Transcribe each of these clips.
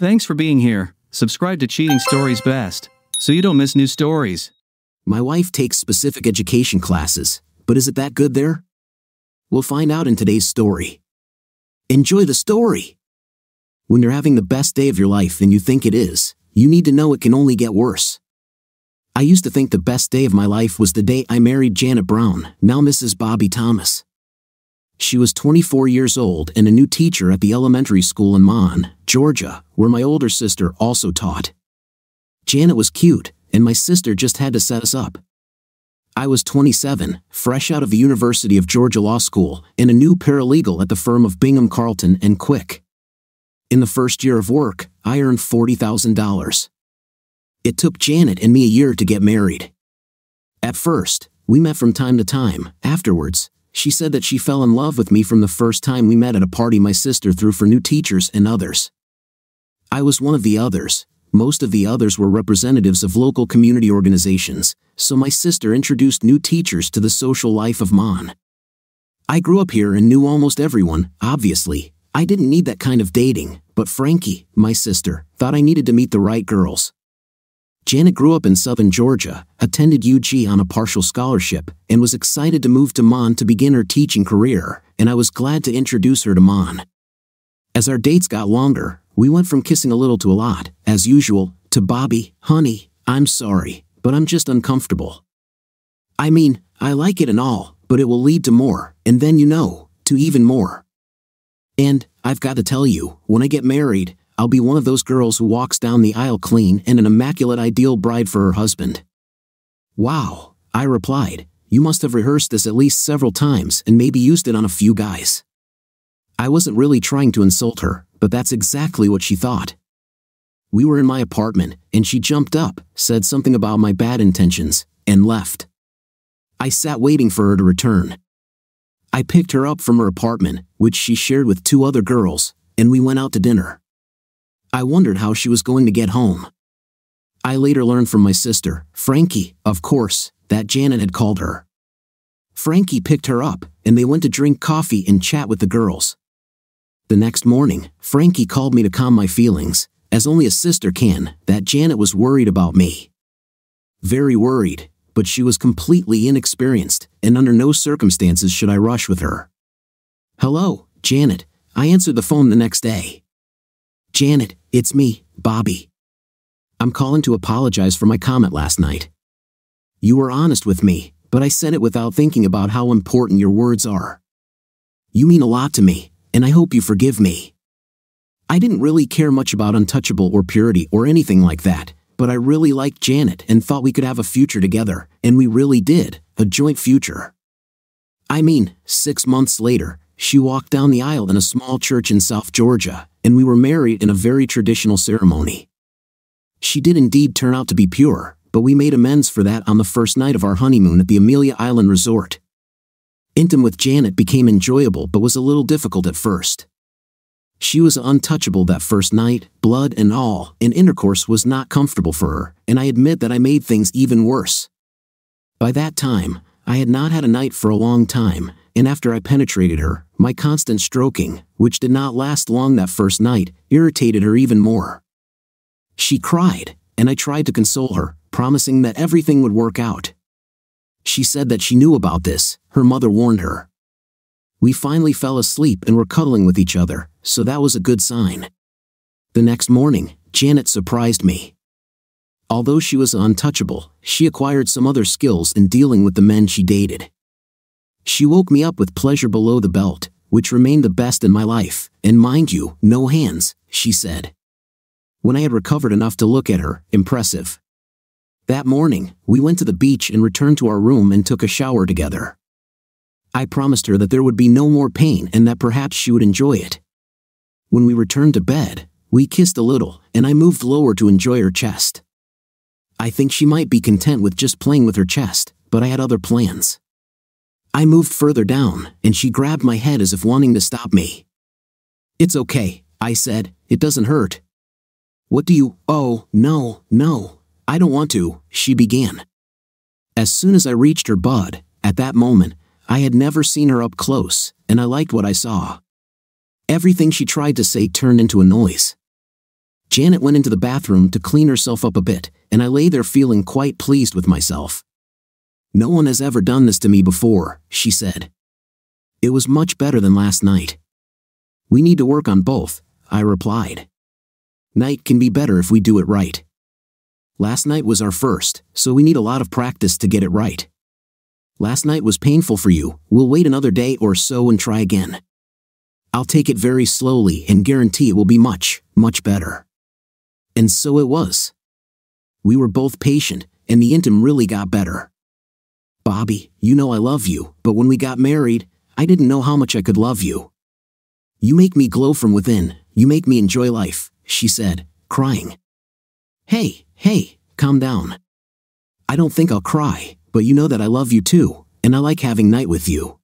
Thanks for being here. Subscribe to Cheating Stories Best so you don't miss new stories. My wife takes specific education classes, but is it that good there? We'll find out in today's story. Enjoy the story! When you're having the best day of your life and you think it is, you need to know it can only get worse. I used to think the best day of my life was the day I married Janet Brown, now Mrs. Bobby Thomas. She was 24 years old and a new teacher at the elementary school in Macon, Georgia, where my older sister also taught. Janet was cute, and my sister just had to set us up. I was 27, fresh out of the University of Georgia Law School, and a new paralegal at the firm of Bingham Carlton and Quick. In the first year of work, I earned $40,000. It took Janet and me a year to get married. At first, we met from time to time. Afterwards, she said that she fell in love with me from the first time we met at a party my sister threw for new teachers and others. I was one of the others, most of the others were representatives of local community organizations, so my sister introduced new teachers to the social life of Macon. I grew up here and knew almost everyone, obviously. I didn't need that kind of dating, but Frankie, my sister, thought I needed to meet the right girls. Janet grew up in southern Georgia, attended UG on a partial scholarship, and was excited to move to Macon to begin her teaching career, and I was glad to introduce her to Macon. As our dates got longer, we went from kissing a little to a lot, as usual, to Bobby, honey, I'm sorry, but I'm just uncomfortable. I mean, I like it and all, but it will lead to more, and then you know, to even more. And, I've got to tell you, when I get married, I'll be one of those girls who walks down the aisle clean and an immaculate ideal bride for her husband. Wow, I replied, you must have rehearsed this at least several times and maybe used it on a few guys. I wasn't really trying to insult her, but that's exactly what she thought. We were in my apartment, and she jumped up, said something about my bad intentions, and left. I sat waiting for her to return. I picked her up from her apartment, which she shared with two other girls, and we went out to dinner. I wondered how she was going to get home. I later learned from my sister, Frankie, of course, that Janet had called her. Frankie picked her up, and they went to drink coffee and chat with the girls. The next morning, Frankie called me to calm my feelings, as only a sister can, that Janet was worried about me. Very worried, but she was completely inexperienced, and under no circumstances should I rush with her. Hello, Janet. I answered the phone the next day. Janet, it's me, Bobby. I'm calling to apologize for my comment last night. You were honest with me, but I said it without thinking about how important your words are. You mean a lot to me, and I hope you forgive me. I didn't really care much about untouchable or purity or anything like that, but I really liked Janet and thought we could have a future together, and we really did, a joint future. I mean, six months later, she walked down the aisle in a small church in South Georgia, and we were married in a very traditional ceremony. She did indeed turn out to be pure, but we made amends for that on the first night of our honeymoon at the Amelia Island Resort. Intim with Janet became enjoyable but was a little difficult at first. She was untouchable that first night, blood and all, and intercourse was not comfortable for her, and I admit that I made things even worse. By that time, I had not had a night for a long time, and after I penetrated her, my constant stroking, which did not last long that first night, irritated her even more. She cried, and I tried to console her, promising that everything would work out. She said that she knew about this, her mother warned her. We finally fell asleep and were cuddling with each other, so that was a good sign. The next morning, Janet surprised me. Although she was untouchable, she acquired some other skills in dealing with the men she dated. She woke me up with pleasure below the belt, which remained the best in my life, and mind you, no hands, she said. When I had recovered enough to look at her, impressive. That morning, we went to the beach and returned to our room and took a shower together. I promised her that there would be no more pain and that perhaps she would enjoy it. When we returned to bed, we kissed a little, and I moved lower to enjoy her chest. I think she might be content with just playing with her chest, but I had other plans. I moved further down, and she grabbed my head as if wanting to stop me. It's okay, I said, it doesn't hurt. What do you, oh, no, no, I don't want to, she began. As soon as I reached her bud, at that moment, I had never seen her up close, and I liked what I saw. Everything she tried to say turned into a noise. Janet went into the bathroom to clean herself up a bit, and I lay there feeling quite pleased with myself. No one has ever done this to me before, she said. It was much better than last night. We need to work on both, I replied. Night can be better if we do it right. Last night was our first, so we need a lot of practice to get it right. Last night was painful for you, we'll wait another day or so and try again. I'll take it very slowly and guarantee it will be much, much better. And so it was. We were both patient, and the intim really got better. Bobby, you know I love you, but when we got married, I didn't know how much I could love you. You make me glow from within, you make me enjoy life, she said, crying. Hey, hey, calm down. I don't think I'll cry, but you know that I love you too, and I like having night with you.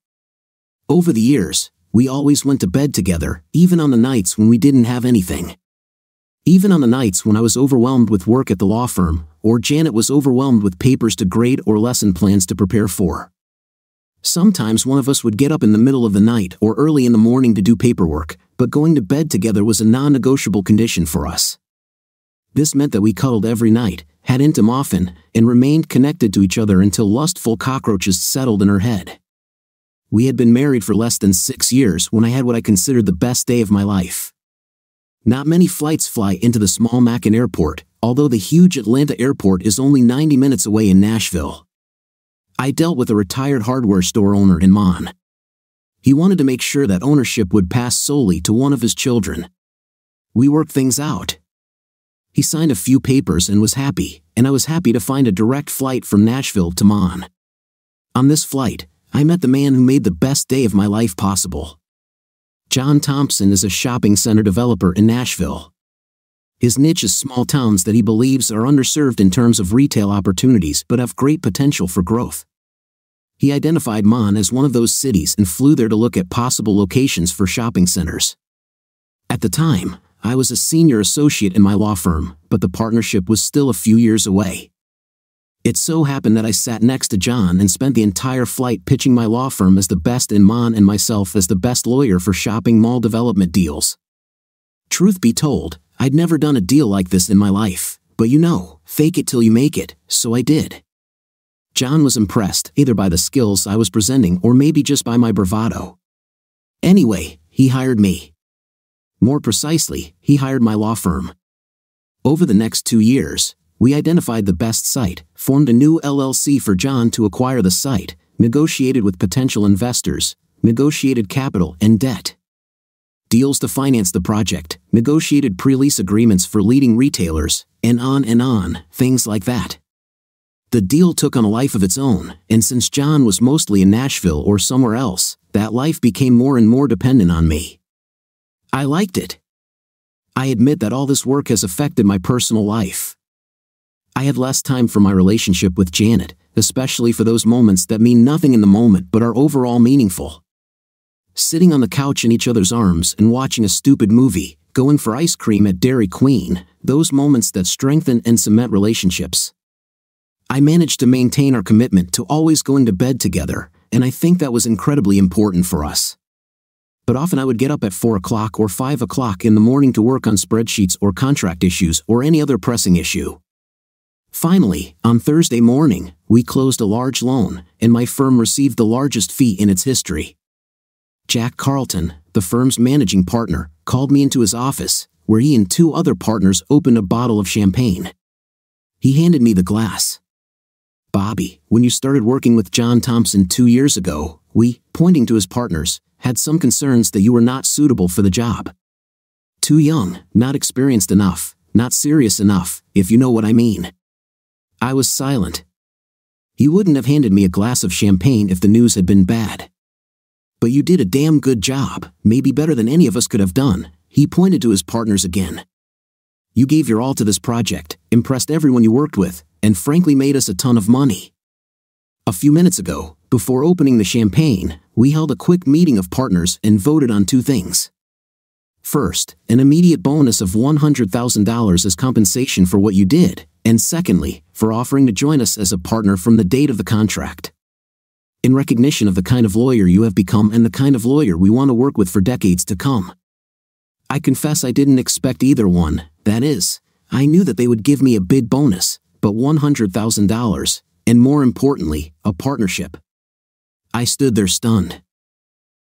Over the years, we always went to bed together, even on the nights when we didn't have anything. Even on the nights when I was overwhelmed with work at the law firm, or Janet was overwhelmed with papers to grade or lesson plans to prepare for. Sometimes one of us would get up in the middle of the night or early in the morning to do paperwork, but going to bed together was a non negotiable condition for us. This meant that we cuddled every night, had intim often, and remained connected to each other until lustful cockroaches settled in her head. We had been married for less than six years when I had what I considered the best day of my life. Not many flights fly into the small Macon airport, although the huge Atlanta airport is only 90 minutes away in Nashville. I dealt with a retired hardware store owner in Macon. He wanted to make sure that ownership would pass solely to one of his children. We worked things out. He signed a few papers and was happy, and I was happy to find a direct flight from Nashville to Macon. On this flight, I met the man who made the best day of my life possible. John Thompson is a shopping center developer in Nashville. His niche is small towns that he believes are underserved in terms of retail opportunities but have great potential for growth. He identified Macon as one of those cities and flew there to look at possible locations for shopping centers. At the time, I was a senior associate in my law firm, but the partnership was still a few years away. It so happened that I sat next to John and spent the entire flight pitching my law firm as the best in Macon and myself as the best lawyer for shopping mall development deals. Truth be told, I'd never done a deal like this in my life, but you know, fake it till you make it, so I did. John was impressed either by the skills I was presenting or maybe just by my bravado. Anyway, he hired me. More precisely, he hired my law firm. Over the next two years, we identified the best site, formed a new LLC for John to acquire the site, negotiated with potential investors, negotiated capital and debt. Deals to finance the project, negotiated pre lease agreements for leading retailers, and on and on, things like that. The deal took on a life of its own, and since John was mostly in Nashville or somewhere else, that life became more and more dependent on me. I liked it. I admit that all this work has affected my personal life. I had less time for my relationship with Janet, especially for those moments that mean nothing in the moment but are overall meaningful. Sitting on the couch in each other's arms and watching a stupid movie, going for ice cream at Dairy Queen, those moments that strengthen and cement relationships. I managed to maintain our commitment to always going to bed together, and I think that was incredibly important for us. But often I would get up at 4 o'clock or 5 o'clock in the morning to work on spreadsheets or contract issues or any other pressing issue. Finally, on Thursday morning, we closed a large loan, and my firm received the largest fee in its history. Jack Carlton, the firm's managing partner, called me into his office, where he and two other partners opened a bottle of champagne. He handed me the glass. Bobby, when you started working with John Thompson two years ago, we, pointing to his partners, had some concerns that you were not suitable for the job. Too young, not experienced enough, not serious enough, if you know what I mean. I was silent. He wouldn't have handed me a glass of champagne if the news had been bad. But you did a damn good job, maybe better than any of us could have done, he pointed to his partners again. You gave your all to this project, impressed everyone you worked with, and frankly made us a ton of money. A few minutes ago, before opening the champagne, we held a quick meeting of partners and voted on two things. First, an immediate bonus of $100,000 as compensation for what you did, and secondly, for offering to join us as a partner from the date of the contract. In recognition of the kind of lawyer you have become and the kind of lawyer we want to work with for decades to come. I confess I didn't expect either one, That is, I knew that they would give me a big bonus, but $100,000, and more importantly, a partnership. I stood there stunned.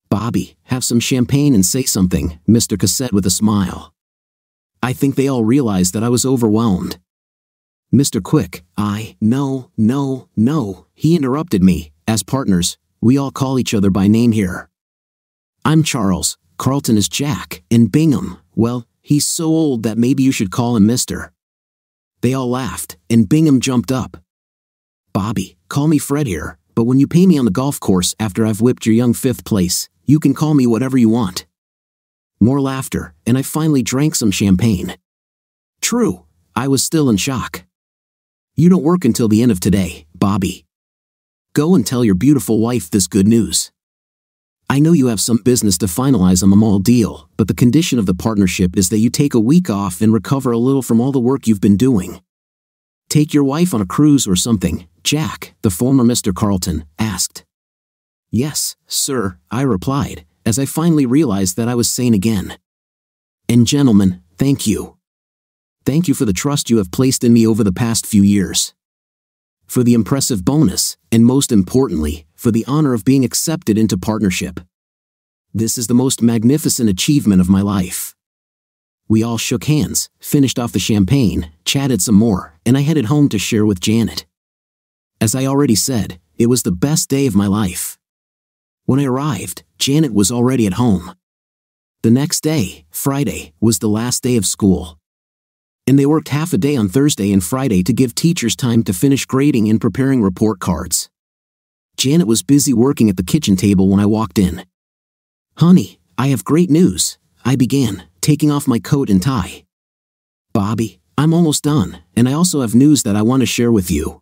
Bobby, have some champagne and say something, Mr. Cassette with a smile. I think they all realized that I was overwhelmed. Mr. Quick, I, no, no, no, he interrupted me. As partners, we all call each other by name here. I'm Charles, Carlton is Jack, and Bingham, well, he's so old that maybe you should call him Mr. They all laughed, and Bingham jumped up. Bobby, call me Fred here, but when you pay me on the golf course after I've whipped your young fifth place, you can call me whatever you want. More laughter, and I finally drank some champagne. True, I was still in shock. You don't work until the end of today, Bobby. Go and tell your beautiful wife this good news. I know you have some business to finalize on the mall deal, but the condition of the partnership is that you take a week off and recover a little from all the work you've been doing. Take your wife on a cruise or something, Jack, the former Mr. Carlton, asked. Yes, sir, I replied, as I finally realized that I was sane again. And gentlemen, thank you. Thank you for the trust you have placed in me over the past few years. For the impressive bonus, and most importantly, for the honor of being accepted into partnership. This is the most magnificent achievement of my life. We all shook hands, finished off the champagne, chatted some more, and I headed home to share with Janet. As I already said, it was the best day of my life. When I arrived, Janet was already at home. The next day, Friday, was the last day of school. And they worked half a day on Thursday and Friday to give teachers time to finish grading and preparing report cards. Janet was busy working at the kitchen table when I walked in. Honey, I have great news, I began, taking off my coat and tie. Bobby, I'm almost done, and I also have news that I want to share with you.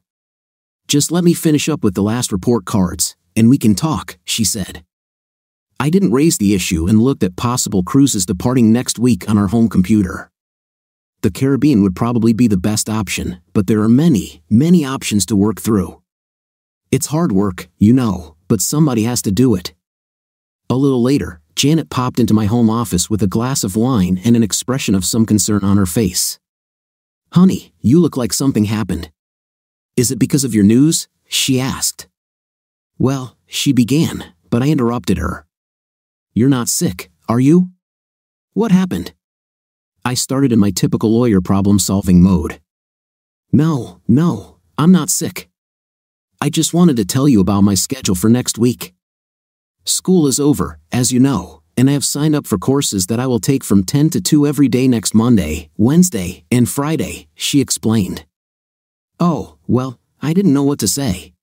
Just let me finish up with the last report cards, and we can talk, she said. I didn't raise the issue and looked at possible cruises departing next week on our home computer. The Caribbean would probably be the best option, but there are many, many options to work through. It's hard work, you know, but somebody has to do it. A little later, Janet popped into my home office with a glass of wine and an expression of some concern on her face. Honey, you look like something happened. Is it because of your news? She asked. Well, she began, but I interrupted her. You're not sick, are you? What happened? I started in my typical lawyer problem solving mode. No, no, I'm not sick. I just wanted to tell you about my schedule for next week. School is over, as you know, and I have signed up for courses that I will take from 10 to 2 every day next Monday, Wednesday, and Friday, she explained. Oh, well, I didn't know what to say.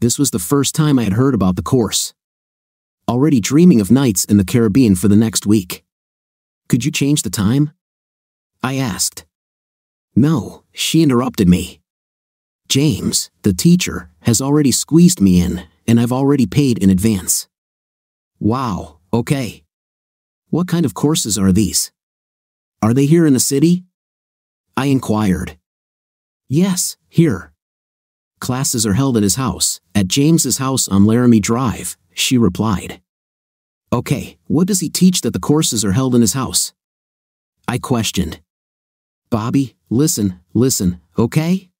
This was the first time I had heard about the course. Already dreaming of nights in the Caribbean for the next week. Could you change the time? I asked. No, she interrupted me. James, the teacher, has already squeezed me in, and I've already paid in advance. Wow, okay. What kind of courses are these? Are they here in the city? I inquired. Yes, here. Classes are held at his house, at James's house on Laramie Drive, she replied. Okay, what does he teach that the courses are held in his house? I questioned. Bobby, listen, listen, okay?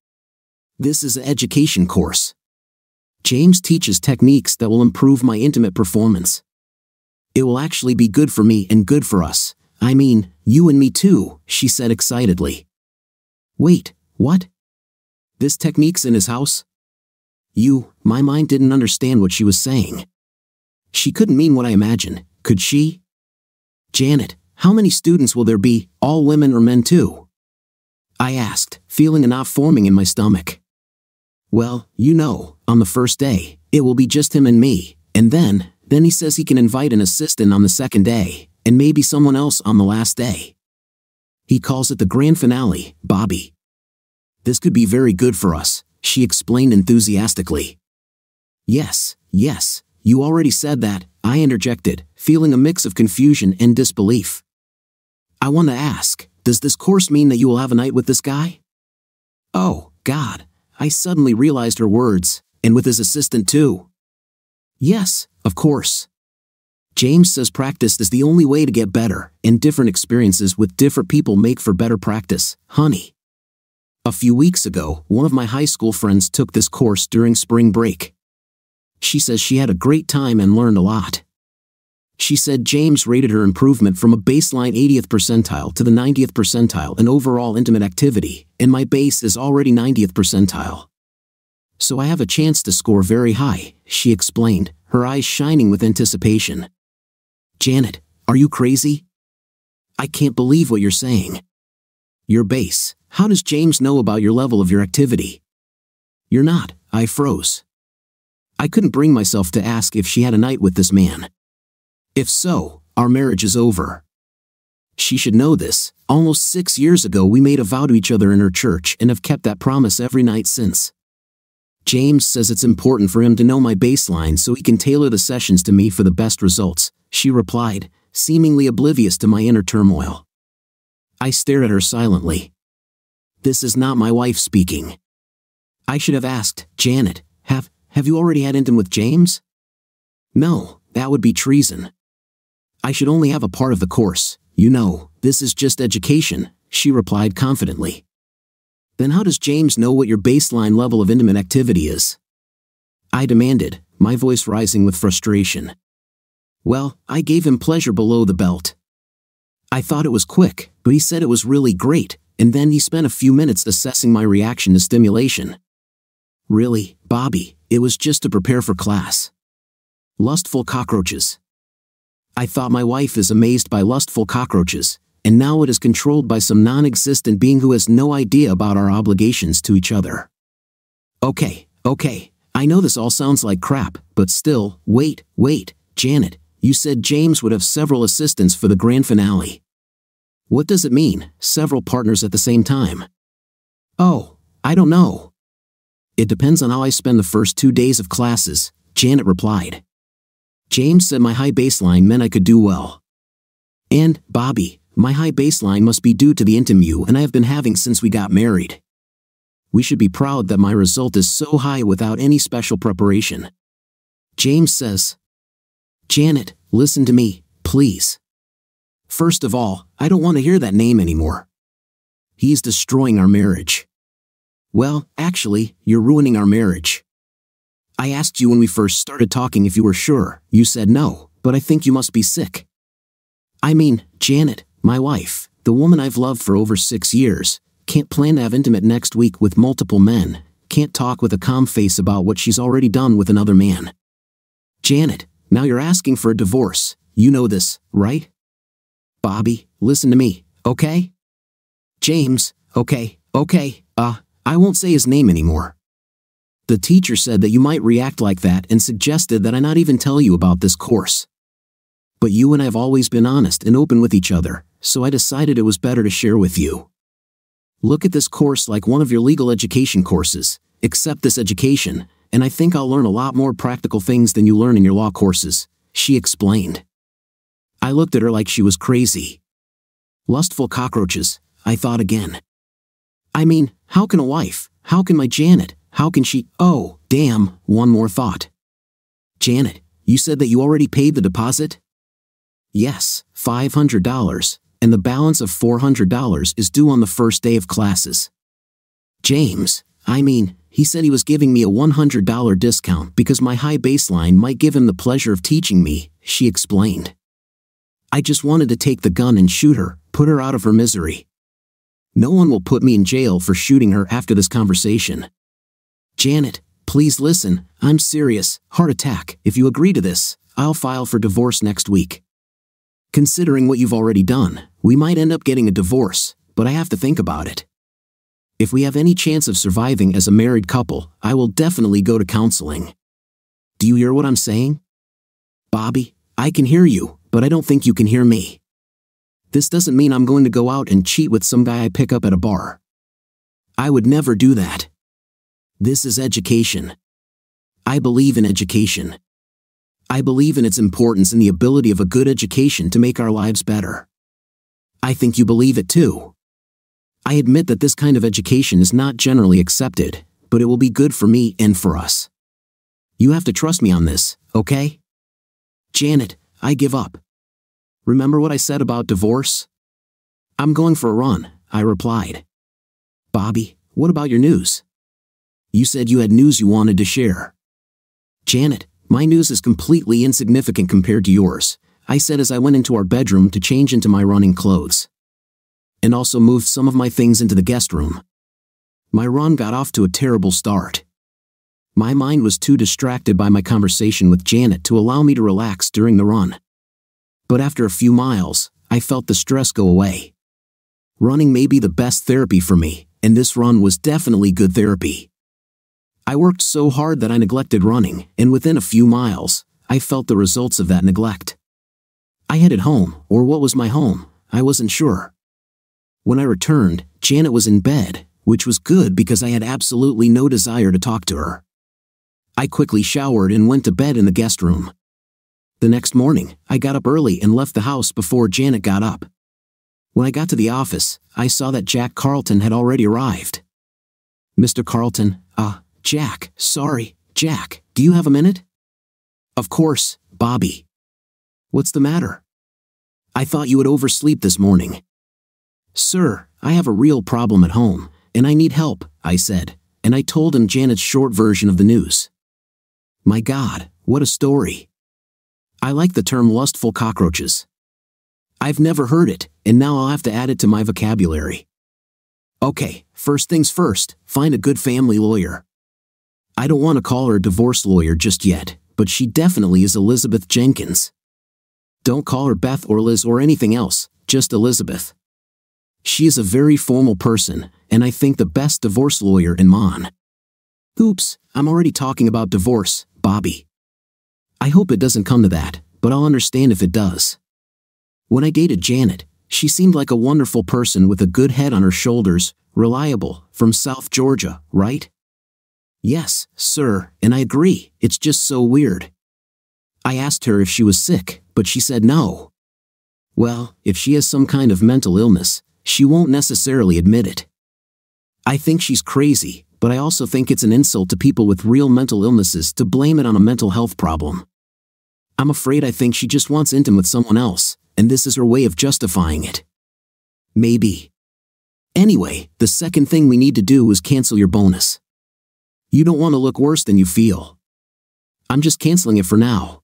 This is an education course. James teaches techniques that will improve my intimate performance. It will actually be good for me and good for us. I mean, you and me too, she said excitedly. Wait, what? This technique's in his house? You, my mind didn't understand what she was saying. She couldn't mean what I imagined, could she? Janet, how many students will there be, all women or men too? I asked, feeling a knot forming in my stomach. Well, you know, on the first day, it will be just him and me, and then, then he says he can invite an assistant on the second day, and maybe someone else on the last day. He calls it the grand finale, Bobby. This could be very good for us, she explained enthusiastically. Yes, yes, you already said that, I interjected, feeling a mix of confusion and disbelief. I want to ask, does this course mean that you will have a night with this guy? Oh, God, I suddenly realized her words, and with his assistant too. Yes, of course. James says practice is the only way to get better, and different experiences with different people make for better practice, honey. A few weeks ago, one of my high school friends took this course during spring break. She says she had a great time and learned a lot. She said James rated her improvement from a baseline 80th percentile to the 90th percentile in overall intimate activity, and my base is already 90th percentile. So I have a chance to score very high, she explained, her eyes shining with anticipation. Janet, are you crazy? I can't believe what you're saying. Your base, how does James know about your level of your activity? You're not, I froze. I couldn't bring myself to ask if she had a night with this man. If so, our marriage is over. She should know this. Almost six years ago, we made a vow to each other in her church and have kept that promise every night since. James says it's important for him to know my baseline so he can tailor the sessions to me for the best results, she replied, seemingly oblivious to my inner turmoil. I stared at her silently. This is not my wife speaking. I should have asked, Janet, have, you already had intim with James? No, that would be treason. I should only have a part of the course, you know, this is just education, she replied confidently. Then how does James know what your baseline level of intimate activity is? I demanded, my voice rising with frustration. Well, I gave him pleasure below the belt. I thought it was quick, but he said it was really great, and then he spent a few minutes assessing my reaction to stimulation. Really, Bobby, it was just to prepare for class. Lustful cockroaches. I thought my wife is amazed by lustful cockroaches, and now it is controlled by some non existent being who has no idea about our obligations to each other. Okay, okay, I know this all sounds like crap, but still, wait, wait, Janet, you said James would have several assistants for the grand finale. What does it mean, several partners at the same time? Oh, I don't know. It depends on how I spend the first two days of classes, Janet replied. James said my high baseline meant I could do well. And, Bobby, my high baseline must be due to the intimu and I have been having since we got married. We should be proud that my result is so high without any special preparation. James says, Janet, listen to me, please. First of all, I don't want to hear that name anymore. He's destroying our marriage. Well, actually, you're ruining our marriage. I asked you when we first started talking if you were sure. You said no, but I think you must be sick. I mean, Janet, my wife, the woman I've loved for over six years, can't plan to have intimate next week with multiple men, can't talk with a calm face about what she's already done with another man. Janet, now you're asking for a divorce. You know this, right? Bobby, listen to me, okay? James, okay, okay, uh, I won't say his name anymore. The teacher said that you might react like that and suggested that I not even tell you about this course. But you and I have always been honest and open with each other, so I decided it was better to share with you. Look at this course like one of your legal education courses, accept this education, and I think I'll learn a lot more practical things than you learn in your law courses, she explained. I looked at her like she was crazy. Lustful cockroaches, I thought again. I mean, how can a wife, how can my Janet, how can she, oh, damn, one more thought. Janet, you said that you already paid the deposit? Yes, $500, and the balance of $400 is due on the first day of classes. James, I mean, he said he was giving me a $100 discount because my high baseline might give him the pleasure of teaching me, she explained. I just wanted to take the gun and shoot her, put her out of her misery. No one will put me in jail for shooting her after this conversation. Janet, please listen, I'm serious, heart attack. If you agree to this, I'll file for divorce next week. Considering what you've already done, we might end up getting a divorce, but I have to think about it. If we have any chance of surviving as a married couple, I will definitely go to counseling. Do you hear what I'm saying? Bobby, I can hear you, but I don't think you can hear me. This doesn't mean I'm going to go out and cheat with some guy I pick up at a bar. I would never do that. This is education. I believe in education. I believe in its importance and the ability of a good education to make our lives better. I think you believe it too. I admit that this kind of education is not generally accepted, but it will be good for me and for us. You have to trust me on this, okay? Janet, I give up. Remember what I said about divorce? I'm going for a run, I replied. Bobby, what about your news? You said you had news you wanted to share. Janet, my news is completely insignificant compared to yours, I said as I went into our bedroom to change into my running clothes. And also moved some of my things into the guest room. My run got off to a terrible start. My mind was too distracted by my conversation with Janet to allow me to relax during the run. But after a few miles, I felt the stress go away. Running may be the best therapy for me, and this run was definitely good therapy. I worked so hard that I neglected running, and within a few miles, I felt the results of that neglect. I headed home, or what was my home, I wasn't sure. When I returned, Janet was in bed, which was good because I had absolutely no desire to talk to her. I quickly showered and went to bed in the guest room. The next morning, I got up early and left the house before Janet got up. When I got to the office, I saw that Jack Carlton had already arrived. Mr. Carlton, ah, uh, Jack, sorry, Jack, do you have a minute? Of course, Bobby. What's the matter? I thought you would oversleep this morning. Sir, I have a real problem at home, and I need help, I said, and I told him Janet's short version of the news. My God, what a story. I like the term lustful cockroaches. I've never heard it, and now I'll have to add it to my vocabulary. Okay, first things first, find a good family lawyer. I don't want to call her a divorce lawyer just yet, but she definitely is Elizabeth Jenkins. Don't call her Beth or Liz or anything else, just Elizabeth. She is a very formal person, and I think the best divorce lawyer in Macon. Oops, I'm already talking about divorce, Bobby. I hope it doesn't come to that, but I'll understand if it does. When I dated Janet, she seemed like a wonderful person with a good head on her shoulders, reliable, from South Georgia, right? Yes, sir, and I agree, it's just so weird. I asked her if she was sick, but she said no. Well, if she has some kind of mental illness, she won't necessarily admit it. I think she's crazy, but I also think it's an insult to people with real mental illnesses to blame it on a mental health problem. I'm afraid I think she just wants intim with someone else, and this is her way of justifying it. Maybe. Anyway, the second thing we need to do is cancel your bonus. You don't want to look worse than you feel. I'm just canceling it for now.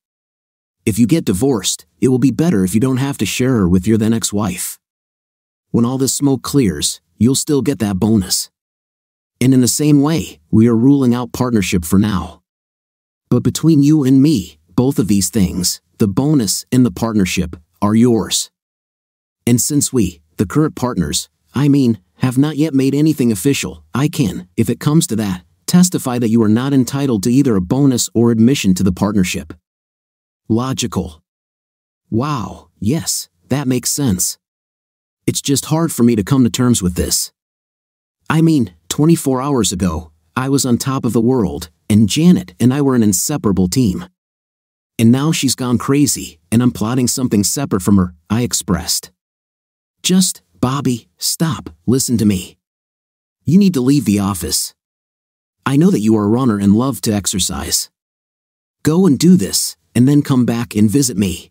If you get divorced, it will be better if you don't have to share her with your then ex wife. When all this smoke clears, you'll still get that bonus. And in the same way, we are ruling out partnership for now. But between you and me, both of these things, the bonus and the partnership, are yours. And since we, the current partners, I mean, have not yet made anything official, I can, if it comes to that, testify that you are not entitled to either a bonus or admission to the partnership. Logical. Wow, yes, that makes sense. It's just hard for me to come to terms with this. I mean, 24 hours ago, I was on top of the world, and Janet and I were an inseparable team. And now she's gone crazy, and I'm plotting something separate from her, I expressed. Just, Bobby, stop, listen to me. You need to leave the office. I know that you are a runner and love to exercise. Go and do this, and then come back and visit me.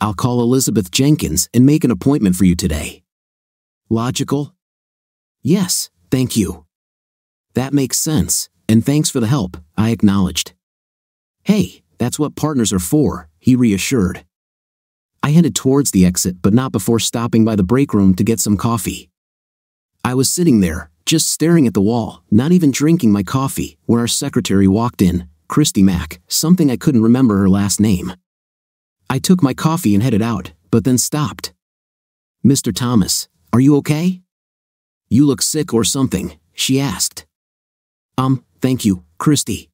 I'll call Elizabeth Jenkins and make an appointment for you today. Logical? Yes, thank you. That makes sense, and thanks for the help, I acknowledged. Hey, that's what partners are for, he reassured. I headed towards the exit but not before stopping by the break room to get some coffee. I was sitting there, just staring at the wall, not even drinking my coffee, when our secretary walked in, Christy Mack, something I couldn't remember her last name. I took my coffee and headed out, but then stopped. Mr. Thomas, are you okay? You look sick or something, she asked. Um, thank you, Christy.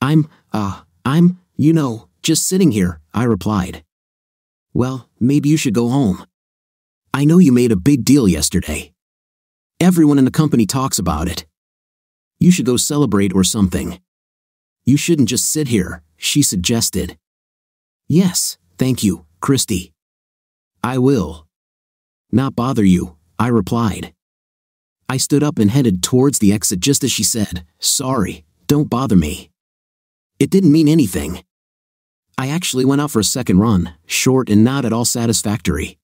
I'm, uh, I'm, you know, just sitting here, I replied. Well, maybe you should go home. I know you made a big deal yesterday. Everyone in the company talks about it. You should go celebrate or something. You shouldn't just sit here, she suggested. Yes, thank you, Christy. I will. Not bother you, I replied. I stood up and headed towards the exit just as she said, Sorry, don't bother me. It didn't mean anything. I actually went out for a second run, short and not at all satisfactory.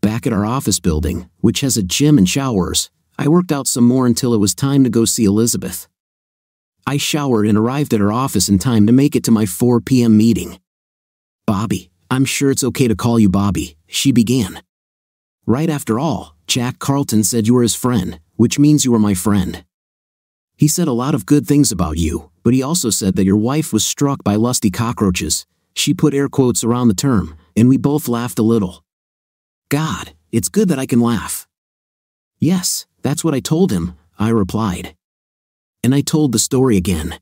Back at our office building, which has a gym and showers, I worked out some more until it was time to go see Elizabeth. I showered and arrived at her office in time to make it to my 4 p.m. meeting. Bobby, I'm sure it's okay to call you Bobby, she began. Right after all, Jack Carlton said you were his friend, which means you were my friend. He said a lot of good things about you, but he also said that your wife was struck by lusty cockroaches. She put air quotes around the term, and we both laughed a little. God, it's good that I can laugh. Yes, that's what I told him, I replied. And I told the story again.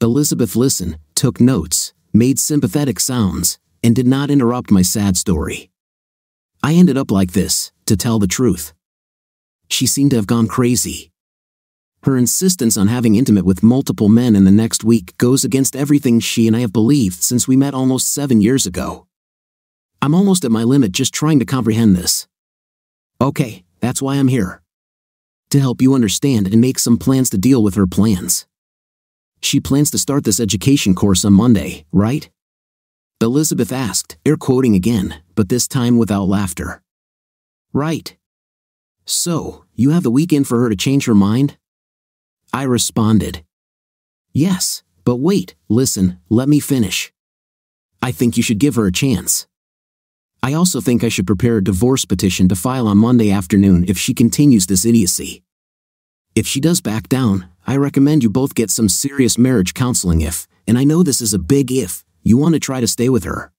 Elizabeth listened, took notes, made sympathetic sounds, and did not interrupt my sad story. I ended up like this, to tell the truth. She seemed to have gone crazy. Her insistence on having intimate with multiple men in the next week goes against everything she and I have believed since we met almost seven years ago. I'm almost at my limit just trying to comprehend this. Okay, that's why I'm here. To help you understand and make some plans to deal with her plans. She plans to start this education course on Monday, right? Elizabeth asked, air quoting again, but this time without laughter. Right. So, you have the weekend for her to change her mind? I responded. Yes, but wait, listen, let me finish. I think you should give her a chance. I also think I should prepare a divorce petition to file on Monday afternoon if she continues this idiocy. If she does back down, I recommend you both get some serious marriage counseling if, and I know this is a big if, you want to try to stay with her.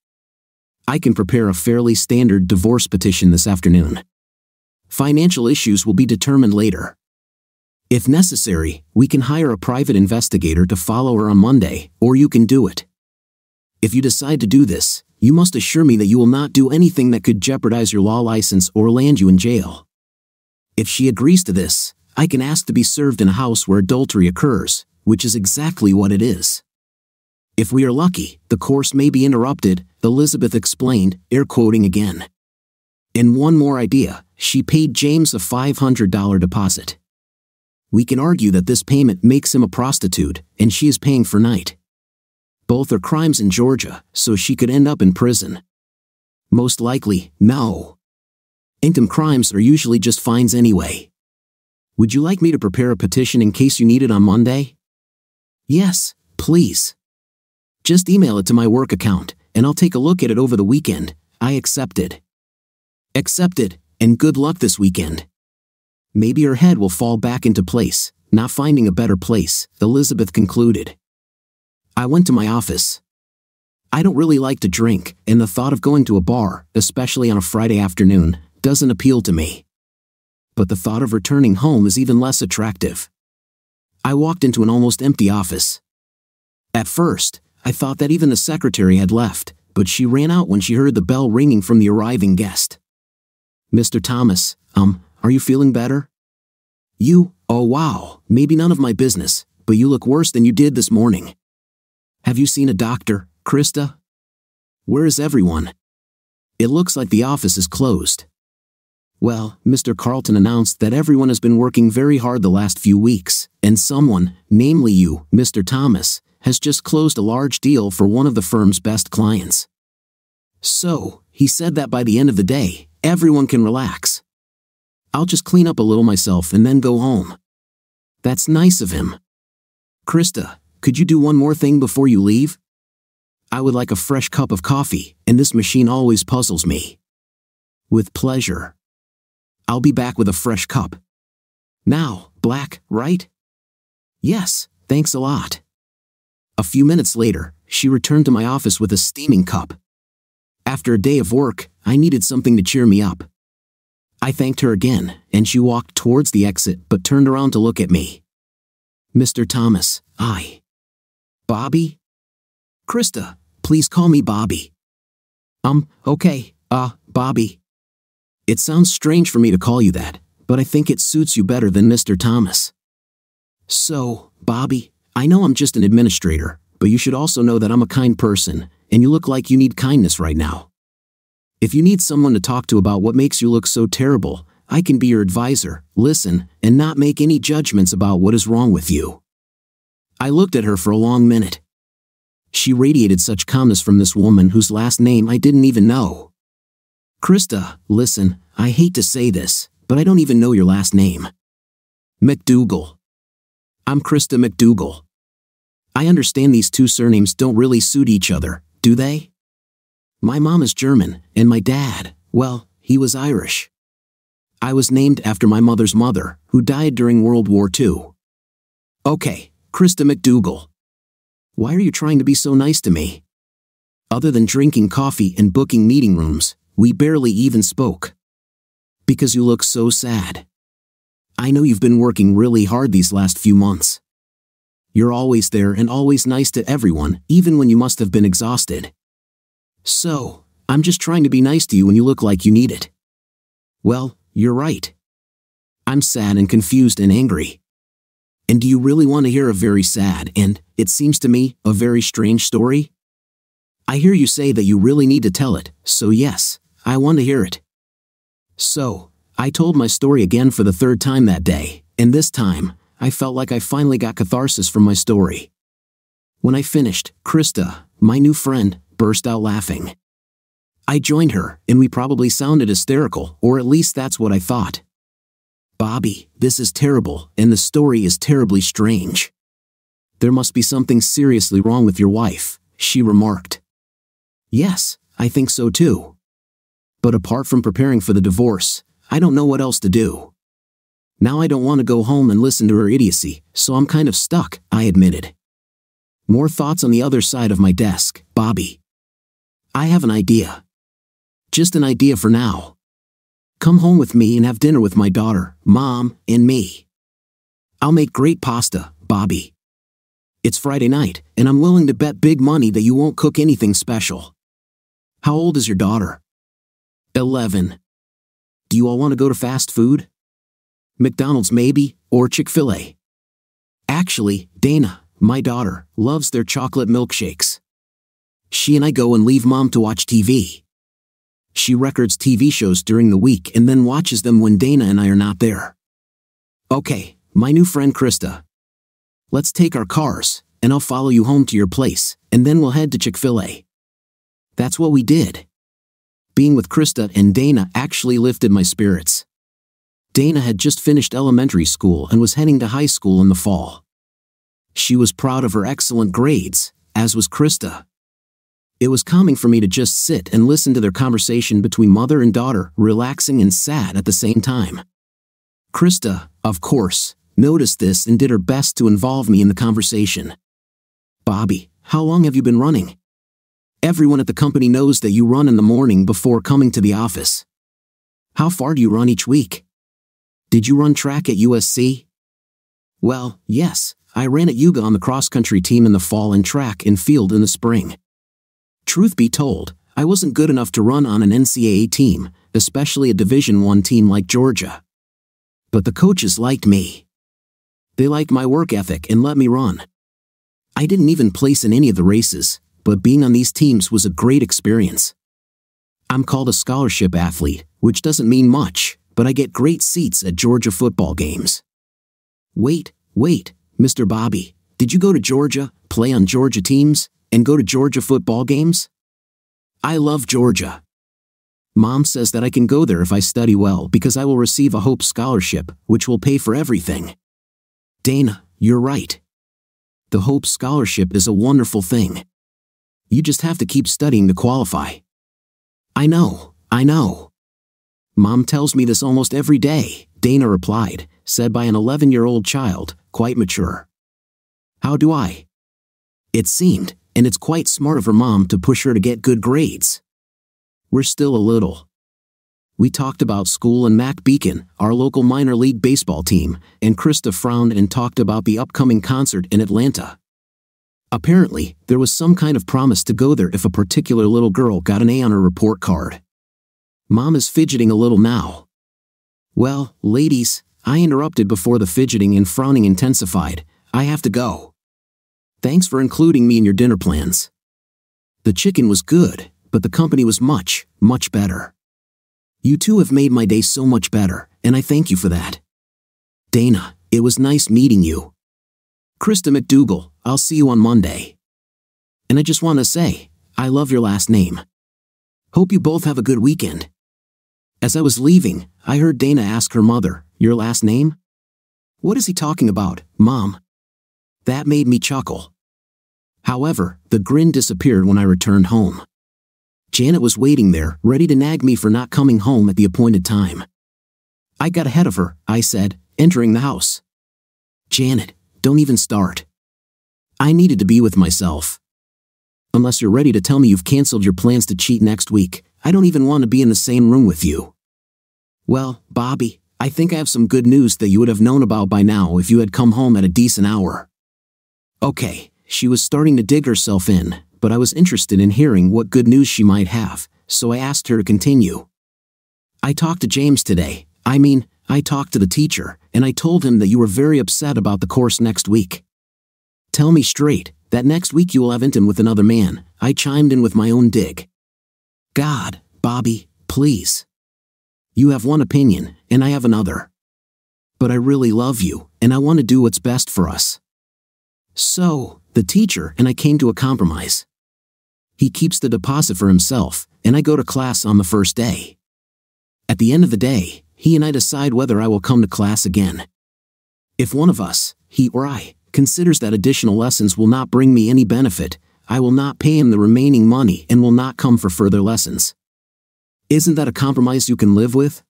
I can prepare a fairly standard divorce petition this afternoon. Financial issues will be determined later. If necessary, we can hire a private investigator to follow her on Monday, or you can do it. If you decide to do this, you must assure me that you will not do anything that could jeopardize your law license or land you in jail. If she agrees to this, I can ask to be served in a house where adultery occurs, which is exactly what it is. If we are lucky, the course may be interrupted, Elizabeth explained, air quoting again. And one more idea, she paid James a $500 deposit. We can argue that this payment makes him a prostitute, and she is paying for night. Both are crimes in Georgia, so she could end up in prison. Most likely, no. Income crimes are usually just fines anyway. Would you like me to prepare a petition in case you need it on Monday? Yes, please. Just email it to my work account, and I'll take a look at it over the weekend. I accepted. Accepted, and good luck this weekend. Maybe her head will fall back into place, not finding a better place, Elizabeth concluded. I went to my office. I don't really like to drink, and the thought of going to a bar, especially on a Friday afternoon, doesn't appeal to me. But the thought of returning home is even less attractive. I walked into an almost empty office. At first, I thought that even the secretary had left, but she ran out when she heard the bell ringing from the arriving guest. Mr. Thomas, um, are you feeling better? You, oh wow, maybe none of my business, but you look worse than you did this morning. Have you seen a doctor, Krista? Where is everyone? It looks like the office is closed. Well, Mr. Carlton announced that everyone has been working very hard the last few weeks, and someone, namely you, Mr. Thomas, has just closed a large deal for one of the firm's best clients. So, he said that by the end of the day, everyone can relax. I'll just clean up a little myself and then go home. That's nice of him. Krista, could you do one more thing before you leave? I would like a fresh cup of coffee, and this machine always puzzles me. With pleasure. I'll be back with a fresh cup. Now, Black, right? Yes, thanks a lot. A few minutes later, she returned to my office with a steaming cup. After a day of work, I needed something to cheer me up. I thanked her again, and she walked towards the exit but turned around to look at me. Mr. Thomas, I. Bobby? Krista, please call me Bobby. Um, okay, uh, Bobby. It sounds strange for me to call you that, but I think it suits you better than Mr. Thomas. So, Bobby, I know I'm just an administrator, but you should also know that I'm a kind person, and you look like you need kindness right now. If you need someone to talk to about what makes you look so terrible, I can be your advisor, listen, and not make any judgments about what is wrong with you. I looked at her for a long minute. She radiated such calmness from this woman whose last name I didn't even know. Krista, listen, I hate to say this, but I don't even know your last name. McDougal. I'm Krista McDougal. I understand these two surnames don't really suit each other, do they? My mom is German, and my dad, well, he was Irish. I was named after my mother's mother, who died during World War II. Okay, Krista McDougal. Why are you trying to be so nice to me? Other than drinking coffee and booking meeting rooms, we barely even spoke. Because you look so sad. I know you've been working really hard these last few months. You're always there and always nice to everyone, even when you must have been exhausted. So, I'm just trying to be nice to you when you look like you need it. Well, you're right. I'm sad and confused and angry. And do you really want to hear a very sad and, it seems to me, a very strange story? I hear you say that you really need to tell it, so yes, I want to hear it. So, I told my story again for the third time that day, and this time, I felt like I finally got catharsis from my story. When I finished, Krista, my new friend, burst out laughing. I joined her, and we probably sounded hysterical, or at least that's what I thought. Bobby, this is terrible, and the story is terribly strange. There must be something seriously wrong with your wife, she remarked. Yes, I think so too. But apart from preparing for the divorce, I don't know what else to do. Now I don't want to go home and listen to her idiocy, so I'm kind of stuck, I admitted. More thoughts on the other side of my desk, Bobby. I have an idea. Just an idea for now. Come home with me and have dinner with my daughter, mom, and me. I'll make great pasta, Bobby. It's Friday night, and I'm willing to bet big money that you won't cook anything special. How old is your daughter? Eleven. Do you all want to go to fast food? McDonald's maybe, or Chick fil A? Actually, Dana, my daughter, loves their chocolate milkshakes. She and I go and leave mom to watch TV. She records TV shows during the week and then watches them when Dana and I are not there. Okay, my new friend Krista. Let's take our cars, and I'll follow you home to your place, and then we'll head to Chick fil A. That's what we did being with Krista and Dana actually lifted my spirits. Dana had just finished elementary school and was heading to high school in the fall. She was proud of her excellent grades, as was Krista. It was calming for me to just sit and listen to their conversation between mother and daughter, relaxing and sad at the same time. Krista, of course, noticed this and did her best to involve me in the conversation. Bobby, how long have you been running? Everyone at the company knows that you run in the morning before coming to the office. How far do you run each week? Did you run track at USC? Well, yes, I ran at UGA on the cross country team in the fall and track and field in the spring. Truth be told, I wasn't good enough to run on an NCAA team, especially a Division 1 team like Georgia. But the coaches liked me. They liked my work ethic and let me run. I didn't even place in any of the races, but being on these teams was a great experience. I'm called a scholarship athlete, which doesn't mean much, but I get great seats at Georgia football games. Wait, wait, Mr. Bobby, did you go to Georgia, play on Georgia teams, and go to Georgia football games? I love Georgia. Mom says that I can go there if I study well because I will receive a Hope Scholarship, which will pay for everything. Dana, you're right. The Hope Scholarship is a wonderful thing. You just have to keep studying to qualify. I know, I know. Mom tells me this almost every day, Dana replied, said by an 11 year old child, quite mature. How do I? It seemed, and it's quite smart of her mom to push her to get good grades. We're still a little. We talked about school and Macon Bacon, our local minor league baseball team, and Krista frowned and talked about the upcoming concert in Atlanta. Apparently, there was some kind of promise to go there if a particular little girl got an A on her report card. Mom is fidgeting a little now. Well, ladies, I interrupted before the fidgeting and frowning intensified. I have to go. Thanks for including me in your dinner plans. The chicken was good, but the company was much, much better. You two have made my day so much better, and I thank you for that. Dana, it was nice meeting you. Krista McDougal, I'll see you on Monday. And I just want to say, I love your last name. Hope you both have a good weekend. As I was leaving, I heard Dana ask her mother, Your last name? What is he talking about, Mom? That made me chuckle. However, the grin disappeared when I returned home. Janet was waiting there, ready to nag me for not coming home at the appointed time. I got ahead of her, I said, entering the house. Janet, don't even start. I needed to be with myself. Unless you're ready to tell me you've canceled your plans to cheat next week, I don't even want to be in the same room with you. Well, Bobby, I think I have some good news that you would have known about by now if you had come home at a decent hour. Okay, she was starting to dig herself in, but I was interested in hearing what good news she might have, so I asked her to continue. I talked to James today. I mean, I talked to the teacher, and I told him that you were very upset about the course next week. Tell me straight, that next week you will have intim with another man, I chimed in with my own dig. God, Bobby, please. You have one opinion, and I have another. But I really love you, and I want to do what's best for us. So, the teacher and I came to a compromise. He keeps the deposit for himself, and I go to class on the first day. At the end of the day, he and I decide whether I will come to class again. If one of us, he or I, considers that additional lessons will not bring me any benefit, I will not pay him the remaining money and will not come for further lessons. Isn't that a compromise you can live with?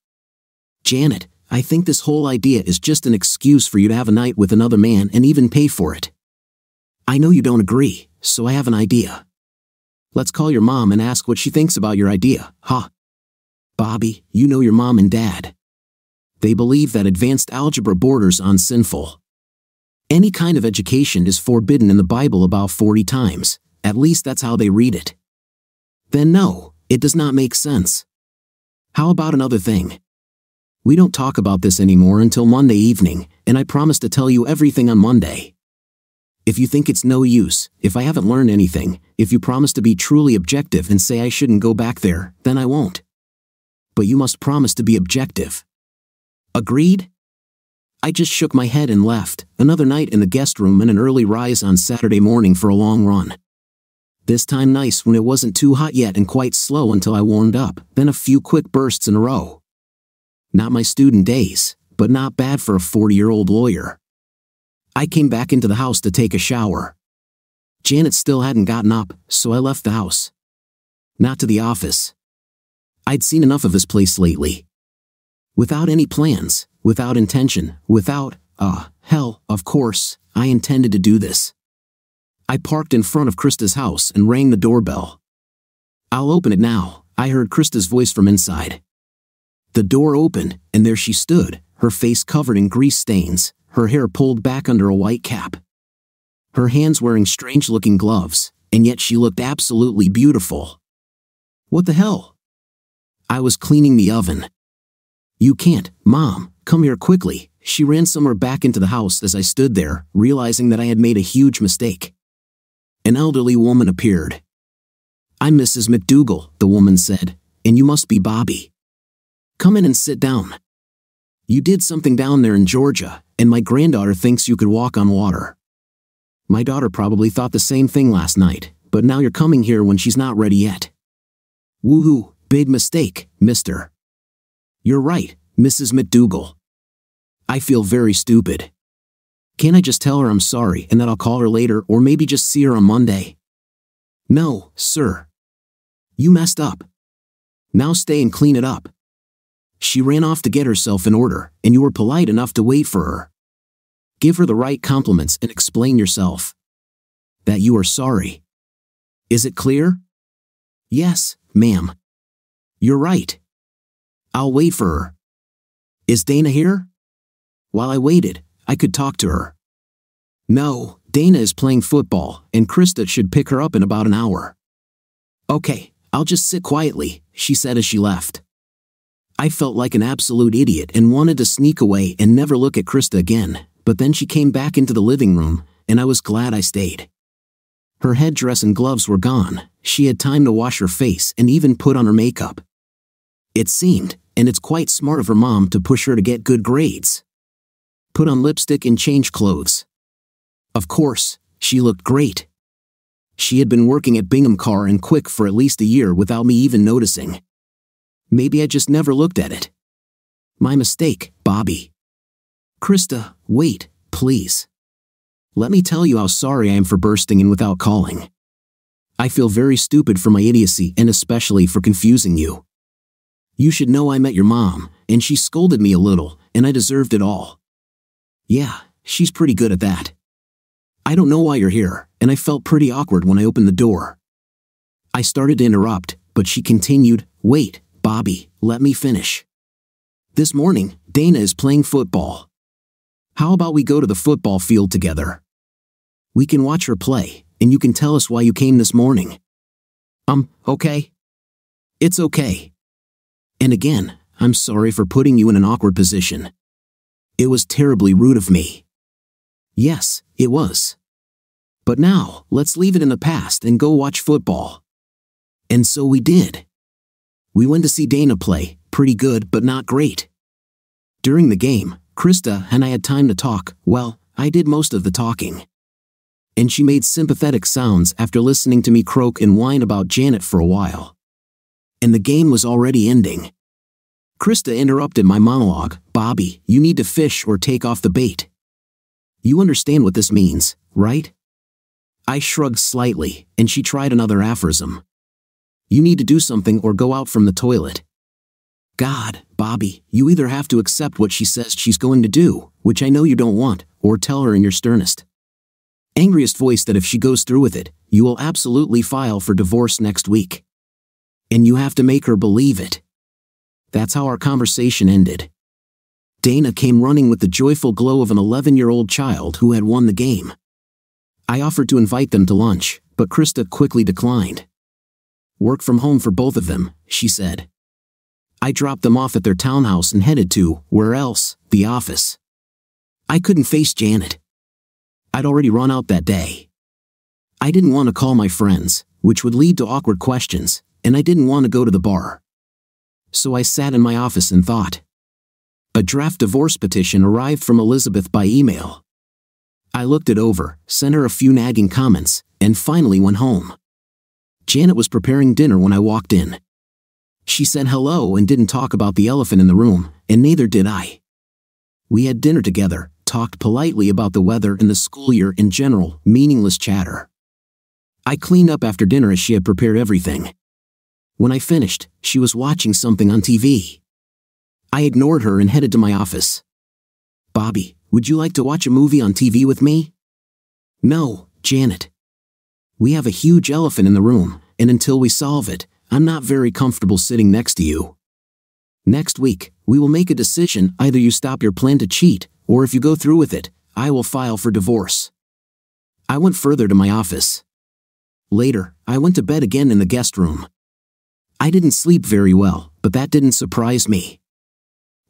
Janet, I think this whole idea is just an excuse for you to have a night with another man and even pay for it. I know you don't agree, so I have an idea. Let's call your mom and ask what she thinks about your idea, huh? Bobby, you know your mom and dad. They believe that advanced algebra borders on sinful. Any kind of education is forbidden in the Bible about 40 times, at least that's how they read it. Then no, it does not make sense. How about another thing? We don't talk about this anymore until Monday evening, and I promise to tell you everything on Monday. If you think it's no use, if I haven't learned anything, if you promise to be truly objective and say I shouldn't go back there, then I won't. But you must promise to be objective. Agreed? I just shook my head and left, another night in the guest room and an early rise on Saturday morning for a long run. This time nice when it wasn't too hot yet and quite slow until I warmed up, then a few quick bursts in a row. Not my student days, but not bad for a 40 year old lawyer. I came back into the house to take a shower. Janet still hadn't gotten up, so I left the house. Not to the office. I'd seen enough of this place lately. Without any plans, without intention, without, ah, uh, hell, of course, I intended to do this. I parked in front of Krista's house and rang the doorbell. I'll open it now, I heard Krista's voice from inside. The door opened, and there she stood, her face covered in grease stains, her hair pulled back under a white cap. Her hands wearing strange looking gloves, and yet she looked absolutely beautiful. What the hell? I was cleaning the oven. You can't, Mom, come here quickly. She ran somewhere back into the house as I stood there, realizing that I had made a huge mistake. An elderly woman appeared. I'm Mrs. McDougal, the woman said, and you must be Bobby. Come in and sit down. You did something down there in Georgia, and my granddaughter thinks you could walk on water. My daughter probably thought the same thing last night, but now you're coming here when she's not ready yet. Woohoo, big mistake, mister. You're right, Mrs. McDougal. I feel very stupid. Can't I just tell her I'm sorry and that I'll call her later or maybe just see her on Monday? No, sir. You messed up. Now stay and clean it up. She ran off to get herself in order, and you were polite enough to wait for her. Give her the right compliments and explain yourself. That you are sorry. Is it clear? Yes, ma'am. You're right. I'll wait for her. Is Dana here? While I waited, I could talk to her. No, Dana is playing football, and Krista should pick her up in about an hour. Okay, I'll just sit quietly, she said as she left. I felt like an absolute idiot and wanted to sneak away and never look at Krista again, but then she came back into the living room, and I was glad I stayed. Her headdress and gloves were gone, she had time to wash her face and even put on her makeup. It seemed, and it's quite smart of her mom to push her to get good grades. Put on lipstick and change clothes. Of course, she looked great. she had been working at Bingham Car and Quick for at least a year without me even noticing. Maybe I just never looked at it. My mistake, Bobby. Krista, wait, please. Let me tell you how sorry I am for bursting in without calling. I feel very stupid for my idiocy and especially for confusing you. You should know I met your mom, and she scolded me a little, and I deserved it all. Yeah, she's pretty good at that. I don't know why you're here, and I felt pretty awkward when I opened the door. I started to interrupt, but she continued, Wait, Bobby, let me finish. This morning, Dana is playing football. How about we go to the football field together? We can watch her play, and you can tell us why you came this morning. Um, okay? It's okay. And again, I'm sorry for putting you in an awkward position. It was terribly rude of me. Yes, it was. But now, let's leave it in the past and go watch football. And so we did. We went to see Dana play, pretty good but not great. During the game, Krista and I had time to talk, well, I did most of the talking. And she made sympathetic sounds after listening to me croak and whine about Janet for a while. And the game was already ending. Krista interrupted my monologue, Bobby, you need to fish or take off the bait. You understand what this means, right? I shrugged slightly, and she tried another aphorism. You need to do something or go out from the toilet. God, Bobby, you either have to accept what she says she's going to do, which I know you don't want, or tell her in your sternest, angriest voice that if she goes through with it, you will absolutely file for divorce next week. And you have to make her believe it. That's how our conversation ended. Dana came running with the joyful glow of an 11 year old child who had won the game. I offered to invite them to lunch, but Krista quickly declined. Work from home for both of them, she said. I dropped them off at their townhouse and headed to, where else, the office. I couldn't face Janet. I'd already run out that day. I didn't want to call my friends, which would lead to awkward questions, and I didn't want to go to the bar. So I sat in my office and thought. A draft divorce petition arrived from Elizabeth by email. I looked it over, sent her a few nagging comments, and finally went home. Janet was preparing dinner when I walked in. She said hello and didn't talk about the elephant in the room, and neither did I. We had dinner together, talked politely about the weather and the school year in general, meaningless chatter. I cleaned up after dinner as she had prepared everything. When I finished, she was watching something on TV. I ignored her and headed to my office. Bobby, would you like to watch a movie on TV with me? No, Janet. We have a huge elephant in the room, and until we solve it, I'm not very comfortable sitting next to you. Next week, we will make a decision either you stop your plan to cheat, or if you go through with it, I will file for divorce. I went further to my office. Later, I went to bed again in the guest room. I didn't sleep very well, but that didn't surprise me.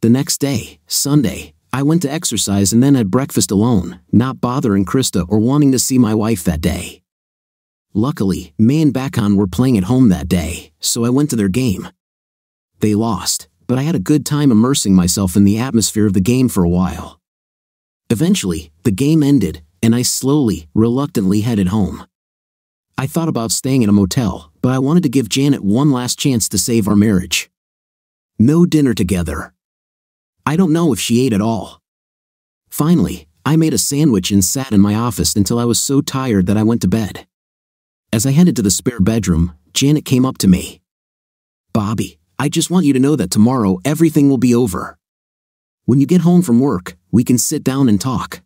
The next day, Sunday, I went to exercise and then had breakfast alone, not bothering Krista or wanting to see my wife that day. Luckily, Macon Bacon were playing at home that day, so I went to their game. They lost, but I had a good time immersing myself in the atmosphere of the game for a while. Eventually, the game ended, and I slowly, reluctantly headed home. I thought about staying at a motel, but I wanted to give Janet one last chance to save our marriage. No dinner together. I don't know if she ate at all. Finally, I made a sandwich and sat in my office until I was so tired that I went to bed. As I headed to the spare bedroom, Janet came up to me. Bobby, I just want you to know that tomorrow everything will be over. When you get home from work, we can sit down and talk.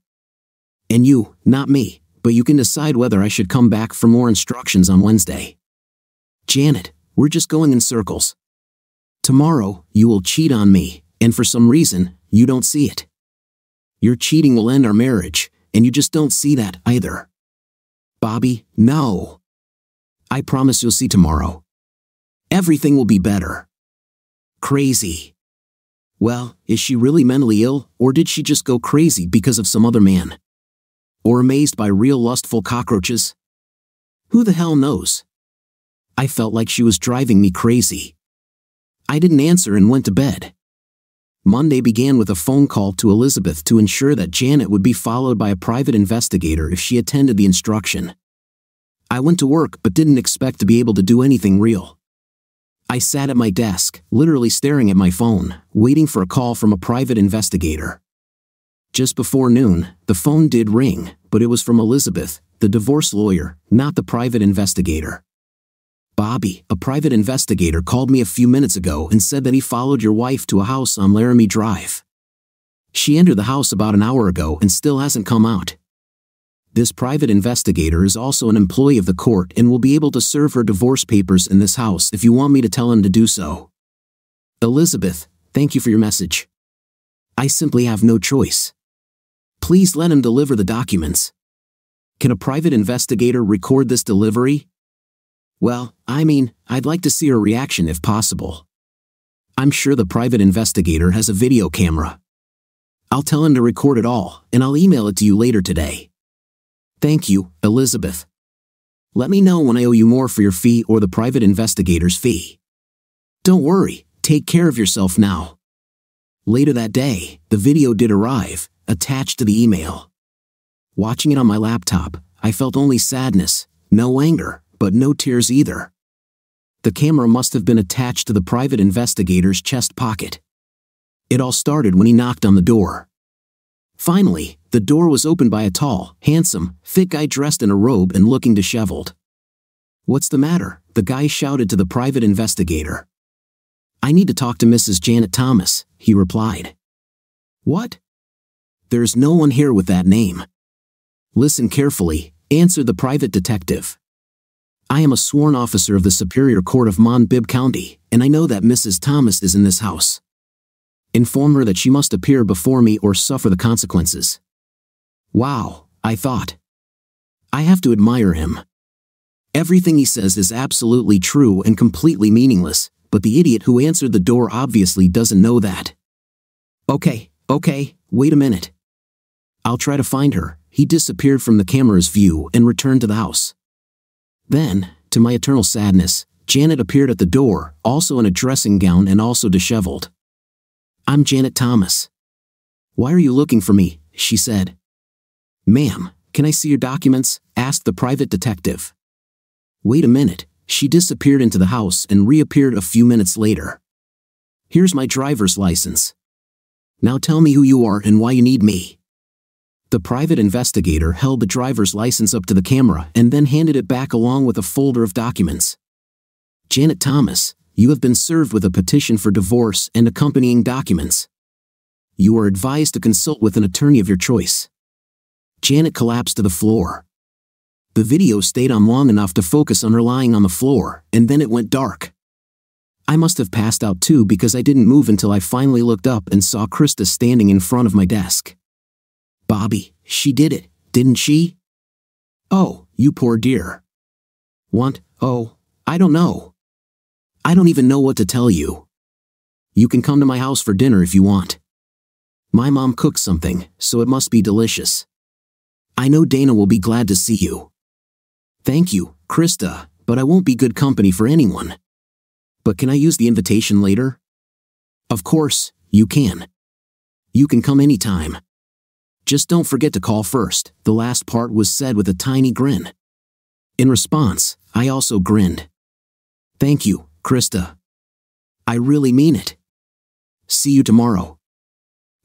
And you, not me, but you can decide whether I should come back for more instructions on Wednesday. Janet, we're just going in circles. Tomorrow, you will cheat on me, and for some reason, you don't see it. Your cheating will end our marriage, and you just don't see that either. Bobby, no. I promise you'll see tomorrow. Everything will be better. Crazy. Well, is she really mentally ill, or did she just go crazy because of some other man? Or amazed by real lustful cockroaches? Who the hell knows? I felt like she was driving me crazy. I didn't answer and went to bed. Monday began with a phone call to Elizabeth to ensure that Janet would be followed by a private investigator if she attended the instruction. I went to work but didn't expect to be able to do anything real. I sat at my desk, literally staring at my phone, waiting for a call from a private investigator. Just before noon, the phone did ring, but it was from Elizabeth, the divorce lawyer, not the private investigator. Bobby, a private investigator, called me a few minutes ago and said that he followed your wife to a house on Laramie Drive. She entered the house about an hour ago and still hasn't come out. This private investigator is also an employee of the court and will be able to serve her divorce papers in this house if you want me to tell him to do so. Elizabeth, thank you for your message. I simply have no choice. Please let him deliver the documents. Can a private investigator record this delivery? Well, I mean, I'd like to see her reaction if possible. I'm sure the private investigator has a video camera. I'll tell him to record it all, and I'll email it to you later today. Thank you, Elizabeth. Let me know when I owe you more for your fee or the private investigator's fee. Don't worry, take care of yourself now. Later that day, the video did arrive, attached to the email. Watching it on my laptop, I felt only sadness, no anger, but no tears either. The camera must have been attached to the private investigator's chest pocket. It all started when he knocked on the door. Finally, the door was opened by a tall, handsome, fit guy dressed in a robe and looking disheveled. What's the matter? The guy shouted to the private investigator. I need to talk to Mrs. Janet Thomas, he replied. What? There's no one here with that name. Listen carefully, answered the private detective. I am a sworn officer of the Superior Court of Monbib County, and I know that Mrs. Thomas is in this house. Inform her that she must appear before me or suffer the consequences. Wow, I thought. I have to admire him. Everything he says is absolutely true and completely meaningless, but the idiot who answered the door obviously doesn't know that. Okay, okay, wait a minute. I'll try to find her. He disappeared from the camera's view and returned to the house. Then, to my eternal sadness, Janet appeared at the door, also in a dressing gown and also disheveled. I'm Janet Thomas. Why are you looking for me? she said. Ma'am, can I see your documents? asked the private detective. Wait a minute, she disappeared into the house and reappeared a few minutes later. Here's my driver's license. Now tell me who you are and why you need me. The private investigator held the driver's license up to the camera and then handed it back along with a folder of documents. Janet Thomas, you have been served with a petition for divorce and accompanying documents. You are advised to consult with an attorney of your choice. Janet collapsed to the floor. The video stayed on long enough to focus on her lying on the floor, and then it went dark. I must have passed out too because I didn't move until I finally looked up and saw Krista standing in front of my desk. Bobby, she did it, didn't she? Oh, you poor dear. Want, oh, I don't know. I don't even know what to tell you. You can come to my house for dinner if you want. My mom cooks something, so it must be delicious. I know Dana will be glad to see you. Thank you, Krista, but I won't be good company for anyone. But can I use the invitation later? Of course, you can. You can come anytime. Just don't forget to call first, the last part was said with a tiny grin. In response, I also grinned. Thank you, Krista. I really mean it. See you tomorrow.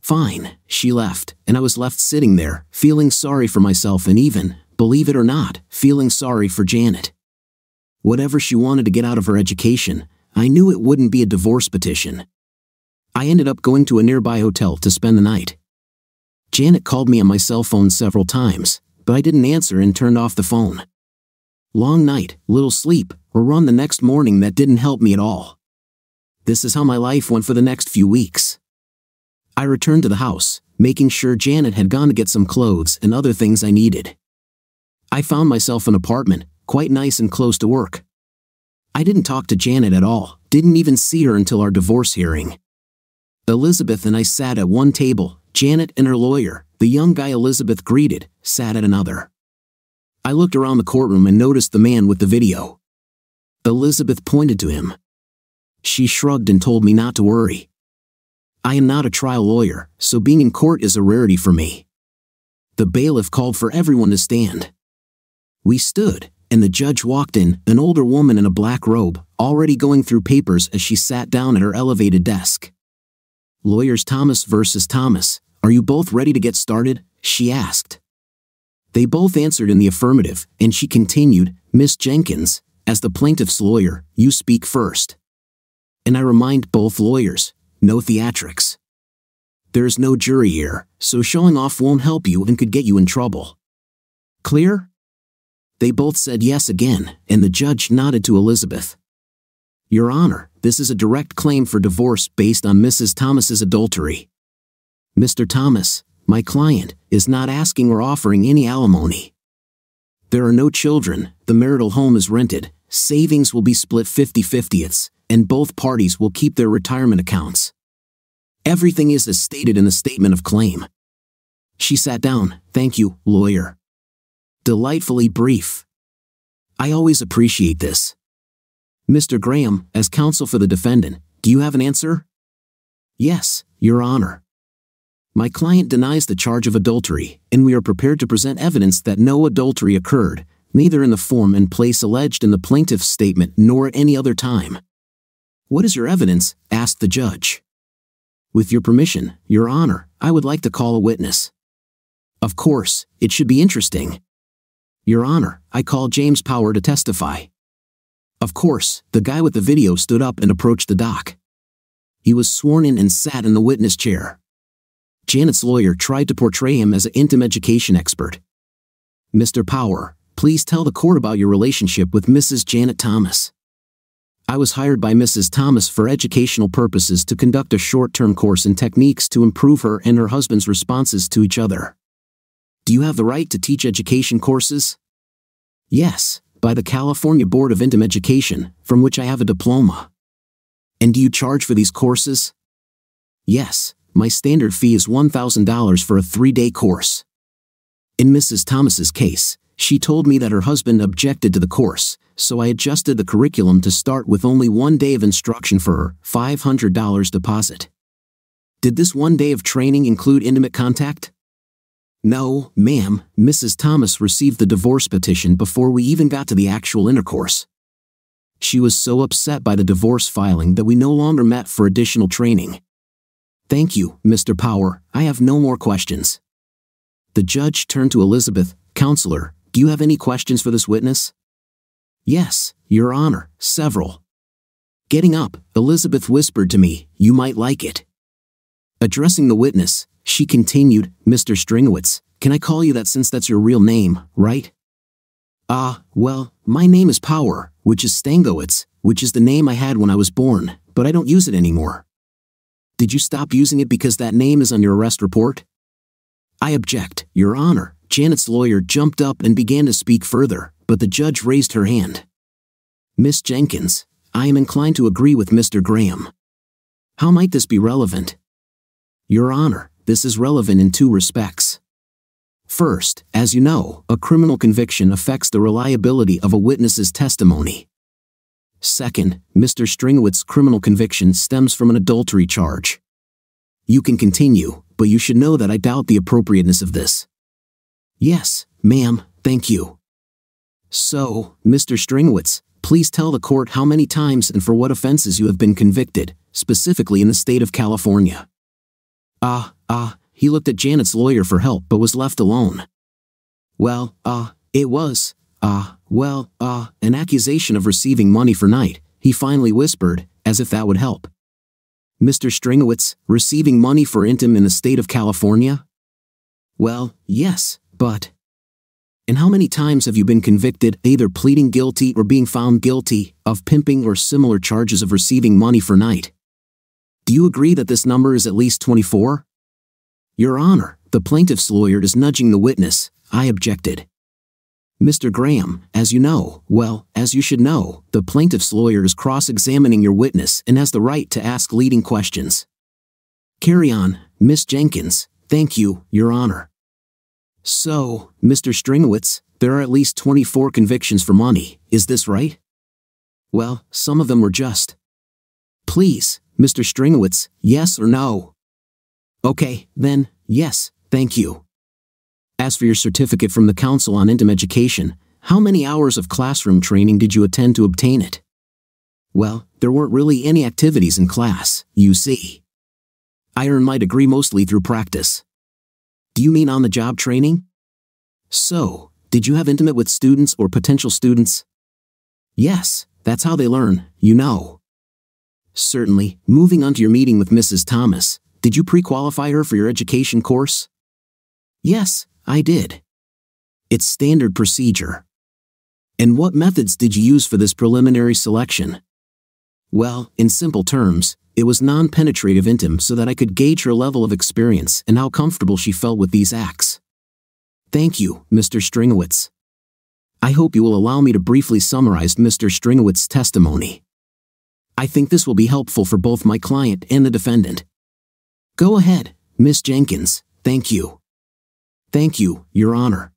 Fine, she left, and I was left sitting there, feeling sorry for myself and even, believe it or not, feeling sorry for Janet. Whatever she wanted to get out of her education, I knew it wouldn't be a divorce petition. I ended up going to a nearby hotel to spend the night. Janet called me on my cell phone several times, but I didn't answer and turned off the phone. Long night, little sleep, or run the next morning that didn't help me at all. This is how my life went for the next few weeks. I returned to the house, making sure Janet had gone to get some clothes and other things I needed. I found myself an apartment, quite nice and close to work. I didn't talk to Janet at all, didn't even see her until our divorce hearing. Elizabeth and I sat at one table, Janet and her lawyer, the young guy Elizabeth greeted, sat at another. I looked around the courtroom and noticed the man with the video. Elizabeth pointed to him. She shrugged and told me not to worry. I am not a trial lawyer, so being in court is a rarity for me. The bailiff called for everyone to stand. We stood, and the judge walked in, an older woman in a black robe, already going through papers as she sat down at her elevated desk. Lawyers Thomas versus Thomas, are you both ready to get started? she asked. They both answered in the affirmative, and she continued, Miss Jenkins, as the plaintiff's lawyer, you speak first. And I remind both lawyers, no theatrics. There's no jury here, so showing off won't help you and could get you in trouble. Clear? They both said yes again, and the judge nodded to Elizabeth. Your Honor, this is a direct claim for divorce based on Mrs. Thomas's adultery. Mr. Thomas, my client, is not asking or offering any alimony. There are no children, the marital home is rented, savings will be split 50 50ths, and both parties will keep their retirement accounts. Everything is as stated in the statement of claim. She sat down, thank you, lawyer. Delightfully brief. I always appreciate this. Mr. Graham, as counsel for the defendant, do you have an answer? Yes, Your Honor. My client denies the charge of adultery, and we are prepared to present evidence that no adultery occurred, neither in the form and place alleged in the plaintiff's statement nor at any other time. What is your evidence? asked the judge. With your permission, Your Honor, I would like to call a witness. Of course, it should be interesting. Your Honor, I call James Power to testify. Of course, the guy with the video stood up and approached the dock. He was sworn in and sat in the witness chair. Janet's lawyer tried to portray him as an intimate education expert. Mr. Power, please tell the court about your relationship with Mrs. Janet Thomas. I was hired by Mrs. Thomas for educational purposes to conduct a short term course in techniques to improve her and her husband's responses to each other. Do you have the right to teach education courses? Yes, by the California Board of Intimate Education, from which I have a diploma. And do you charge for these courses? Yes, my standard fee is $1,000 for a three day course. In Mrs. Thomas's case, she told me that her husband objected to the course, so I adjusted the curriculum to start with only one day of instruction for her, $500 deposit. Did this one day of training include intimate contact? No, ma'am, Mrs. Thomas received the divorce petition before we even got to the actual intercourse. She was so upset by the divorce filing that we no longer met for additional training. Thank you, Mr. Power, I have no more questions. The judge turned to Elizabeth, Counselor, do you have any questions for this witness? Yes, Your Honor, several. Getting up, Elizabeth whispered to me, You might like it. Addressing the witness, she continued, Mr. Stringowitz, can I call you that since that's your real name, right? Ah, well, my name is Power, which is Stangowitz, which is the name I had when I was born, but I don't use it anymore. Did you stop using it because that name is on your arrest report? I object, Your Honor. Janet's lawyer jumped up and began to speak further, but the judge raised her hand. Miss Jenkins, I am inclined to agree with Mr. Graham. How might this be relevant? Your Honor, this is relevant in two respects. First, as you know, a criminal conviction affects the reliability of a witness's testimony. Second, Mr. Stringowitz's criminal conviction stems from an adultery charge. You can continue, but you should know that I doubt the appropriateness of this. Yes, ma'am, thank you. So, Mr. Stringwitz, please tell the court how many times and for what offenses you have been convicted, specifically in the state of California. Ah, ah, he looked at Janet's lawyer for help but was left alone. Well, ah, uh, it was, ah, uh, well, ah, uh, an accusation of receiving money for night, he finally whispered, as if that would help. Mr. Stringowitz, receiving money for intim in the state of California? Well, yes, but. And how many times have you been convicted, either pleading guilty or being found guilty, of pimping or similar charges of receiving money for night? Do you agree that this number is at least 24? Your Honor, the plaintiff's lawyer is nudging the witness. I objected. Mr. Graham, as you know, well, as you should know, the plaintiff's lawyer is cross examining your witness and has the right to ask leading questions. Carry on, Miss Jenkins. Thank you, Your Honor. So, Mr. Stringowitz, there are at least 24 convictions for money, is this right? Well, some of them were just. Please, Mr. Stringowitz, yes or no? Okay, then, yes, thank you. As for your certificate from the Council on Intim Education, how many hours of classroom training did you attend to obtain it? Well, there weren't really any activities in class, you see. I earned my degree mostly through practice. Do you mean on the job training? So, did you have intimate with students or potential students? Yes, that's how they learn, you know. Certainly, moving on to your meeting with Mrs. Thomas, did you pre qualify her for your education course? Yes, I did. It's standard procedure. And what methods did you use for this preliminary selection? Well, in simple terms, it was non penetrative intim so that I could gauge her level of experience and how comfortable she felt with these acts. Thank you, Mr. Stringowitz. I hope you will allow me to briefly summarize Mr. Stringowitz's testimony. I think this will be helpful for both my client and the defendant. Go ahead, Miss Jenkins, thank you. Thank you, Your Honor.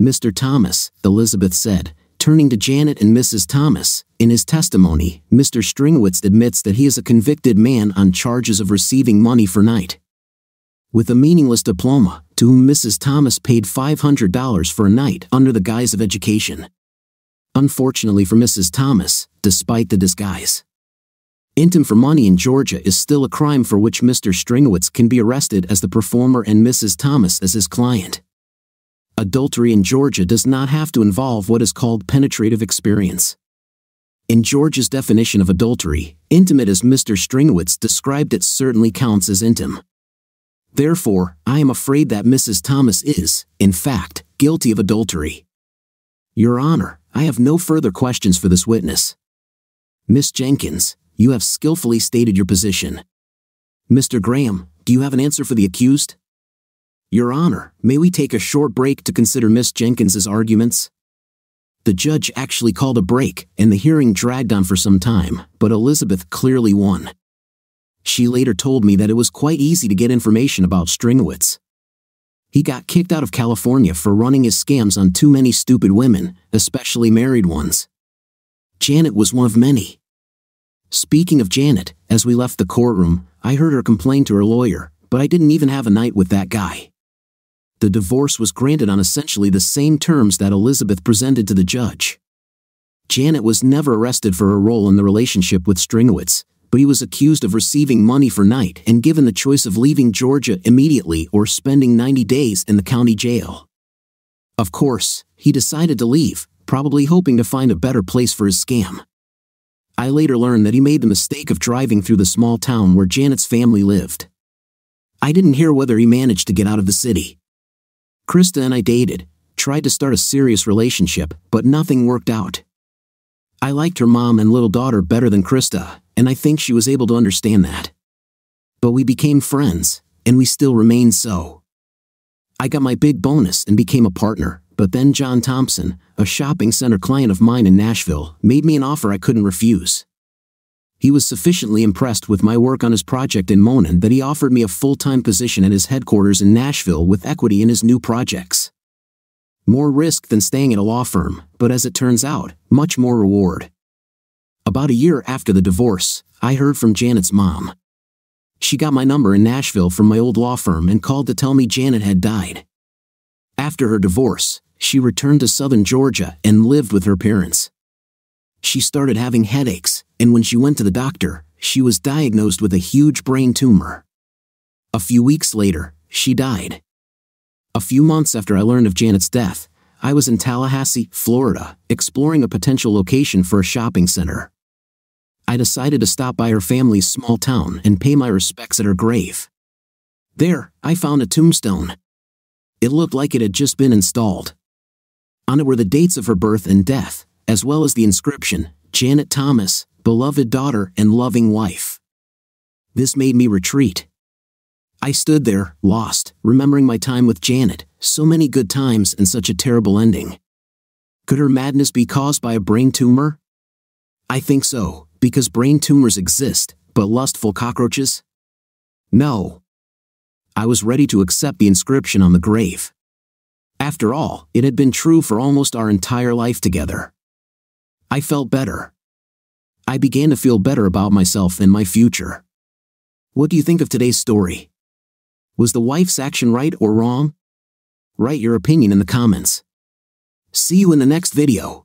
Mr. Thomas, Elizabeth said, turning to Janet and Mrs. Thomas. In his testimony, Mr. Stringwitz admits that he is a convicted man on charges of receiving money for night. With a meaningless diploma, to whom Mrs. Thomas paid $500 for a night under the guise of education. Unfortunately for Mrs. Thomas, despite the disguise. Intim for money in Georgia is still a crime for which Mr. Stringowitz can be arrested as the performer and Mrs. Thomas as his client. Adultery in Georgia does not have to involve what is called penetrative experience. In George's definition of adultery, intimate as Mr. Stringowitz described it certainly counts as intim. Therefore, I am afraid that Mrs. Thomas is, in fact, guilty of adultery. Your Honor, I have no further questions for this witness. Miss Jenkins, you have skillfully stated your position. Mr. Graham, do you have an answer for the accused? Your Honor, may we take a short break to consider Miss Jenkins's arguments? The judge actually called a break, and the hearing dragged on for some time, but Elizabeth clearly won. She later told me that it was quite easy to get information about Stringowitz. He got kicked out of California for running his scams on too many stupid women, especially married ones. Janet was one of many. Speaking of Janet, as we left the courtroom, I heard her complain to her lawyer, but I didn't even have a night with that guy. The divorce was granted on essentially the same terms that Elizabeth presented to the judge. Janet was never arrested for her role in the relationship with Stringowitz, but he was accused of receiving money for night and given the choice of leaving Georgia immediately or spending 90 days in the county jail. Of course, he decided to leave, probably hoping to find a better place for his scam. I later learned that he made the mistake of driving through the small town where Janet's family lived. I didn't hear whether he managed to get out of the city. Krista and I dated, tried to start a serious relationship, but nothing worked out. I liked her mom and little daughter better than Krista, and I think she was able to understand that. But we became friends, and we still remain so. I got my big bonus and became a partner, but then John Thompson, a shopping center client of mine in Nashville, made me an offer I couldn't refuse. He was sufficiently impressed with my work on his project in Macon that he offered me a full time position at his headquarters in Nashville with equity in his new projects. More risk than staying at a law firm, but as it turns out, much more reward. About a year after the divorce, I heard from Janet's mom. She got my number in Nashville from my old law firm and called to tell me Janet had died. After her divorce, she returned to southern Georgia and lived with her parents. She started having headaches, and when she went to the doctor, she was diagnosed with a huge brain tumor. A few weeks later, she died. A few months after I learned of Janet's death, I was in Tallahassee, Florida, exploring a potential location for a shopping center. I decided to stop by her family's small town and pay my respects at her grave. There, I found a tombstone. It looked like it had just been installed. On it were the dates of her birth and death, as well as the inscription, Janet Thomas, beloved daughter and loving wife. This made me retreat. I stood there, lost, remembering my time with Janet, so many good times and such a terrible ending. Could her madness be caused by a brain tumor? I think so, because brain tumors exist, but lustful cockroaches? No. I was ready to accept the inscription on the grave. After all, it had been true for almost our entire life together. I felt better. I began to feel better about myself and my future. What do you think of today's story? Was the wife's action right or wrong? Write your opinion in the comments. See you in the next video.